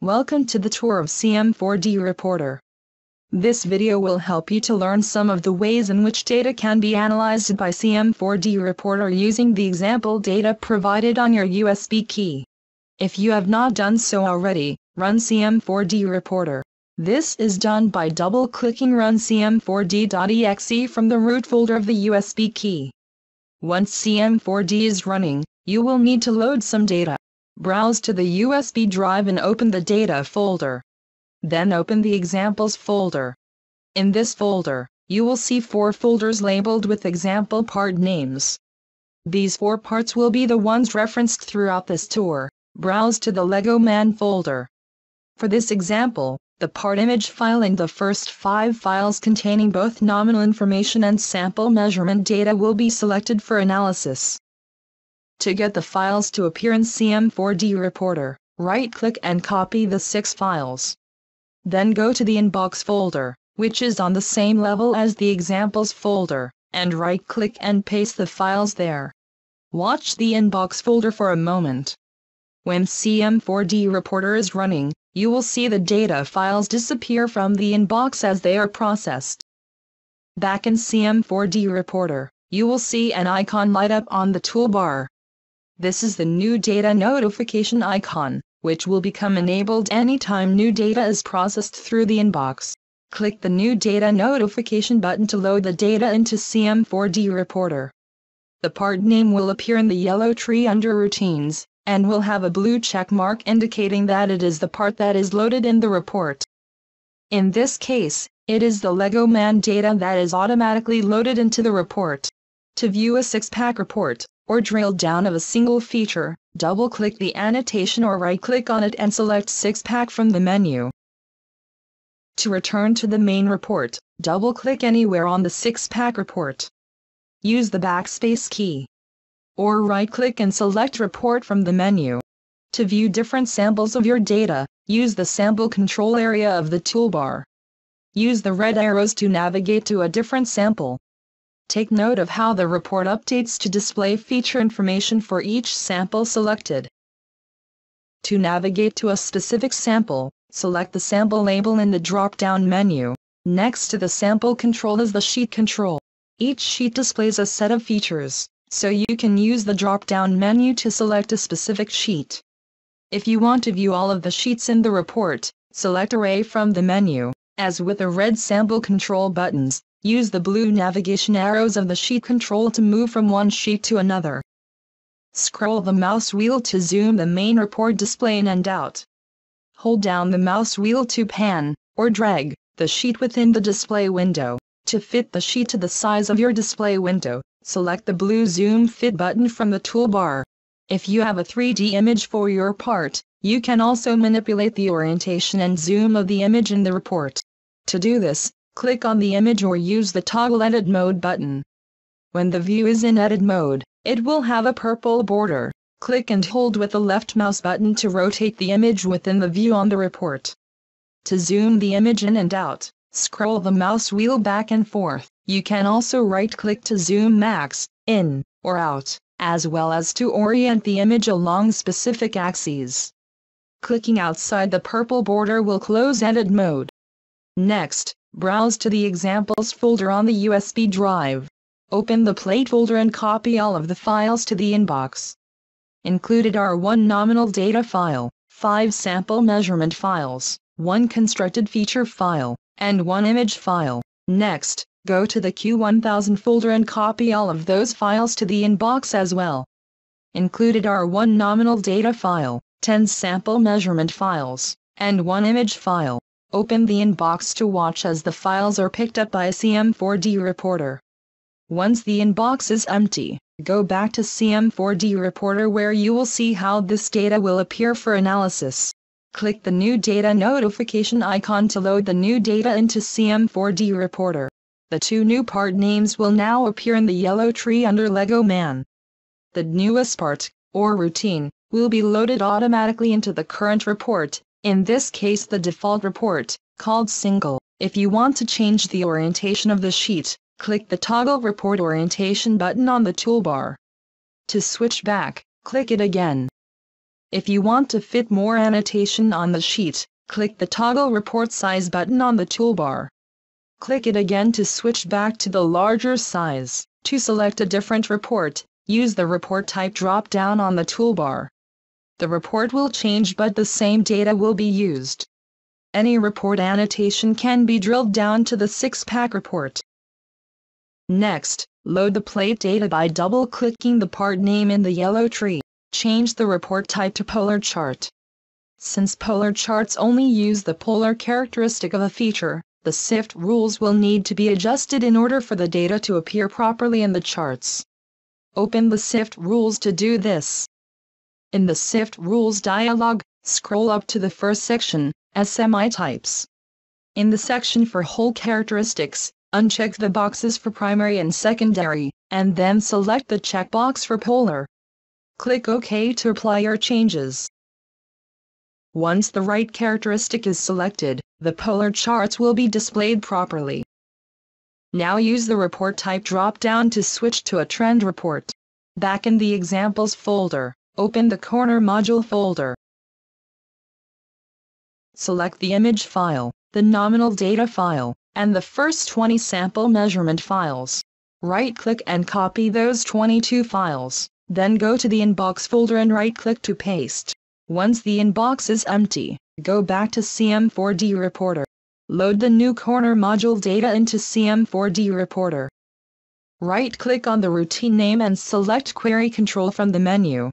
Welcome to the tour of CM4D Reporter. This video will help you to learn some of the ways in which data can be analyzed by CM4D Reporter using the example data provided on your USB key. If you have not done so already, run CM4D Reporter. This is done by double-clicking Run CM4D.exe from the root folder of the USB key. Once CM4D is running, you will need to load some data. Browse to the USB drive and open the data folder. Then open the examples folder. In this folder, you will see four folders labeled with example part names. These four parts will be the ones referenced throughout this tour. Browse to the Lego Man folder. For this example, the part image file and the first five files containing both nominal information and sample measurement data will be selected for analysis. To get the files to appear in CM4D Reporter, right-click and copy the six files. Then go to the Inbox folder, which is on the same level as the Examples folder, and right-click and paste the files there. Watch the Inbox folder for a moment. When CM4D Reporter is running, you will see the data files disappear from the inbox as they are processed. Back in CM4D Reporter, you will see an icon light up on the toolbar. This is the new data notification icon, which will become enabled anytime new data is processed through the inbox. Click the new data notification button to load the data into CM4D Reporter. The part name will appear in the yellow tree under routines, and will have a blue check mark indicating that it is the part that is loaded in the report. In this case, it is the LEGO Man data that is automatically loaded into the report. To view a six-pack report, or drill down of a single feature, double-click the annotation or right-click on it and select 6-pack from the menu. To return to the main report, double-click anywhere on the 6-pack report. Use the backspace key. Or right-click and select Report from the menu. To view different samples of your data, use the Sample Control area of the toolbar. Use the red arrows to navigate to a different sample. Take note of how the report updates to display feature information for each sample selected. To navigate to a specific sample, select the sample label in the drop-down menu. Next to the sample control is the sheet control. Each sheet displays a set of features, so you can use the drop-down menu to select a specific sheet. If you want to view all of the sheets in the report, select Array from the menu. As with the red sample control buttons, Use the blue navigation arrows of the sheet control to move from one sheet to another. Scroll the mouse wheel to zoom the main report display in and out. Hold down the mouse wheel to pan, or drag, the sheet within the display window. To fit the sheet to the size of your display window, select the blue Zoom Fit button from the toolbar. If you have a 3D image for your part, you can also manipulate the orientation and zoom of the image in the report. To do this, click on the image or use the toggle edit mode button. When the view is in edit mode, it will have a purple border. Click and hold with the left mouse button to rotate the image within the view on the report. To zoom the image in and out, scroll the mouse wheel back and forth. You can also right-click to zoom max, in, or out, as well as to orient the image along specific axes. Clicking outside the purple border will close edit mode. Next, Browse to the examples folder on the USB drive. Open the plate folder and copy all of the files to the inbox. Included are one nominal data file, five sample measurement files, one constructed feature file, and one image file. Next, go to the Q1000 folder and copy all of those files to the inbox as well. Included are one nominal data file, 10 sample measurement files, and one image file. Open the inbox to watch as the files are picked up by CM4D Reporter. Once the inbox is empty, go back to CM4D Reporter where you will see how this data will appear for analysis. Click the new data notification icon to load the new data into CM4D Reporter. The two new part names will now appear in the yellow tree under LEGO Man. The newest part, or routine, will be loaded automatically into the current report, in this case the default report, called single. If you want to change the orientation of the sheet, click the Toggle Report Orientation button on the toolbar. To switch back, click it again. If you want to fit more annotation on the sheet, click the Toggle Report Size button on the toolbar. Click it again to switch back to the larger size. To select a different report, use the Report Type drop-down on the toolbar. The report will change but the same data will be used. Any report annotation can be drilled down to the six-pack report. Next, load the plate data by double-clicking the part name in the yellow tree. Change the report type to polar chart. Since polar charts only use the polar characteristic of a feature, the SIFT rules will need to be adjusted in order for the data to appear properly in the charts. Open the SIFT rules to do this. In the SIFT rules dialog, scroll up to the first section, as SMI types. In the section for whole characteristics, uncheck the boxes for primary and secondary, and then select the checkbox for polar. Click OK to apply your changes. Once the right characteristic is selected, the polar charts will be displayed properly. Now use the report type drop-down to switch to a trend report. Back in the examples folder, open the corner module folder. Select the image file, the nominal data file, and the first 20 sample measurement files. Right-click and copy those 22 files, then go to the inbox folder and right-click to paste. Once the inbox is empty, go back to CM4D Reporter. Load the new corner module data into CM4D Reporter. Right-click on the routine name and select Query Control from the menu.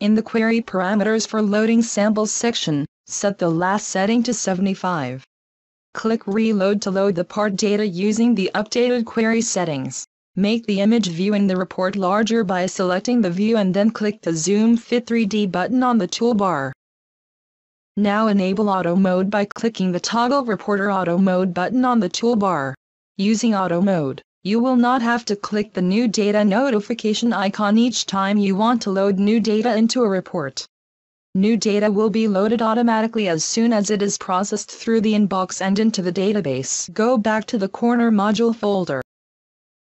In the Query Parameters for Loading Samples section, set the last setting to 75. Click Reload to load the part data using the updated query settings. Make the image view in the report larger by selecting the view and then click the Zoom Fit 3D button on the toolbar. Now enable Auto Mode by clicking the Toggle Reporter Auto Mode button on the toolbar. Using Auto Mode, you will not have to click the New Data notification icon each time you want to load new data into a report. New data will be loaded automatically as soon as it is processed through the inbox and into the database. Go back to the corner module folder.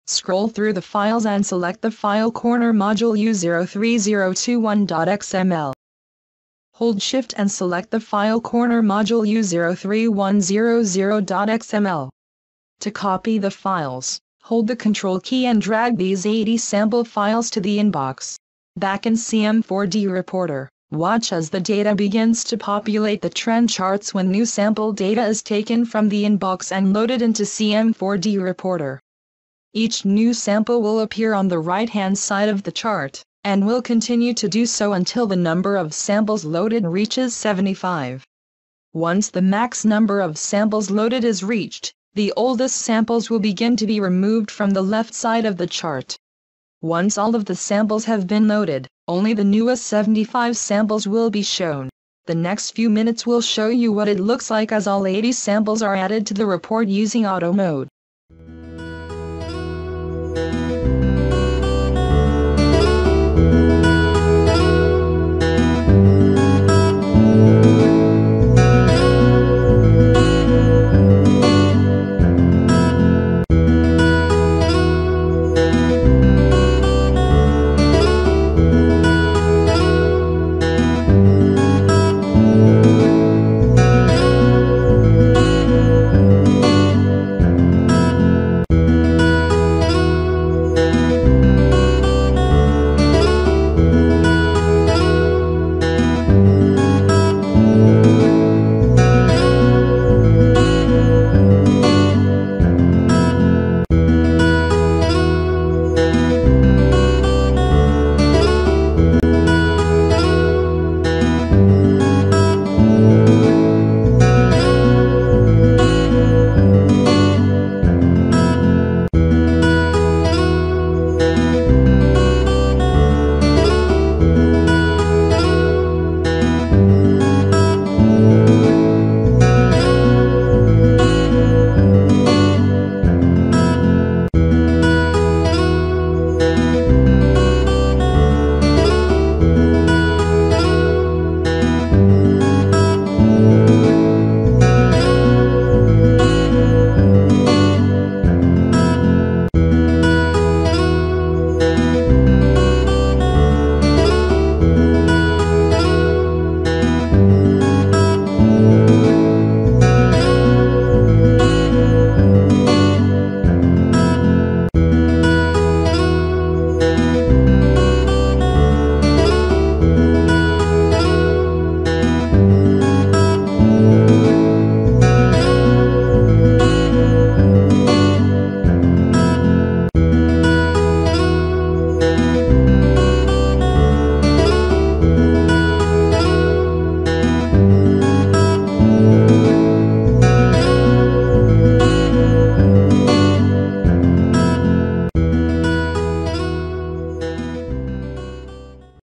Scroll through the files and select the file corner module u03021.xml. Hold Shift and select the file corner module u03100.xml. To copy the files, hold the Control key and drag these 80 sample files to the inbox. Back in CM4D Reporter. Watch as the data begins to populate the trend charts when new sample data is taken from the inbox and loaded into CM4D Reporter. Each new sample will appear on the right-hand side of the chart, and will continue to do so until the number of samples loaded reaches 75. Once the max number of samples loaded is reached, the oldest samples will begin to be removed from the left side of the chart. Once all of the samples have been loaded, only the newest 75 samples will be shown. The next few minutes will show you what it looks like as all 80 samples are added to the report using auto mode.